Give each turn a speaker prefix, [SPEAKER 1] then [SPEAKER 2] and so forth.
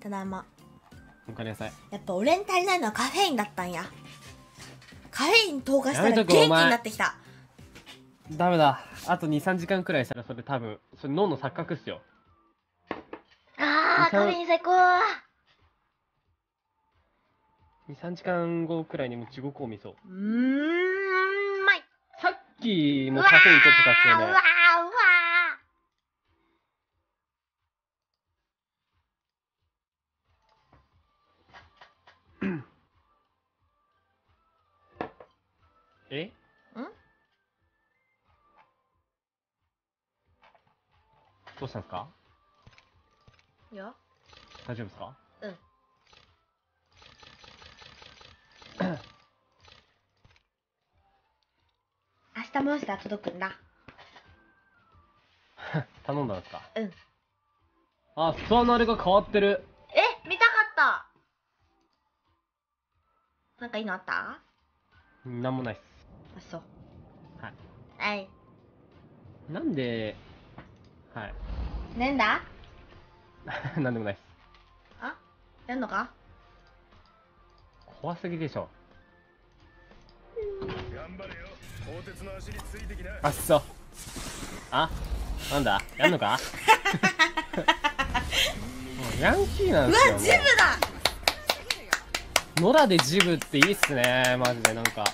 [SPEAKER 1] ただいま。
[SPEAKER 2] おかえりなさい
[SPEAKER 1] やっぱ俺に足りないのはカフェインだったんや。カフェイン投下したら元気になってきた。
[SPEAKER 2] ダメだ。あと23時間くらいしたらそれ多分それ脳の錯覚っすよ。
[SPEAKER 1] あーカフェイン最高。
[SPEAKER 2] 23時間後くらいにもう地獄を見そう。
[SPEAKER 1] うーんうまい。
[SPEAKER 2] さっきもカフェイン取ってたっすよね。
[SPEAKER 1] うわーうわ
[SPEAKER 2] え？
[SPEAKER 1] ん？
[SPEAKER 2] どうしたんですか？
[SPEAKER 1] ーいや。
[SPEAKER 2] 大丈夫ですか？
[SPEAKER 1] うん。明日モンスター届くんだ。
[SPEAKER 2] 頼んだんですか？
[SPEAKER 1] うん。
[SPEAKER 2] あストアのあれが変わってる。
[SPEAKER 1] え？見たかった。なんかいいのあった？
[SPEAKER 2] なんもないっ
[SPEAKER 1] あそう
[SPEAKER 2] はい。
[SPEAKER 1] はい。
[SPEAKER 2] すなんではい。
[SPEAKER 1] なんだ？
[SPEAKER 2] なんでもないっす。
[SPEAKER 1] あ？やんのか？
[SPEAKER 2] 怖すぎでしょ。
[SPEAKER 3] 頑張れよ。鋼鉄の足についてきな。
[SPEAKER 2] あっそあなんだ？やんのか？ヤンキーなんすよ
[SPEAKER 1] わジムだ！
[SPEAKER 2] 野良でジブっていいっすねマジでなんか